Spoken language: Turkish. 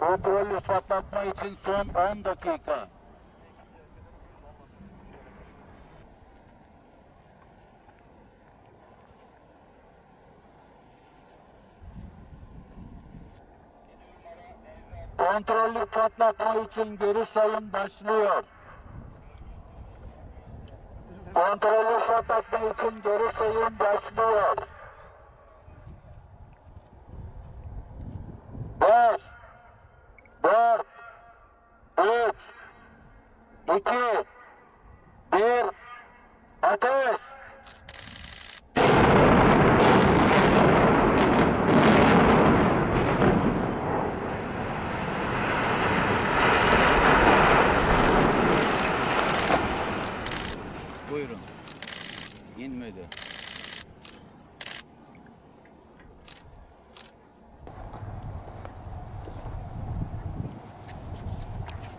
Kontrollü patlatma için son 10 dakika. Kontrollü patlatma için geri sayım başlıyor. Kontrollü patlatma için geri sayım başlıyor. 3, 2, 1, ateş! Buyurun. İnmedi.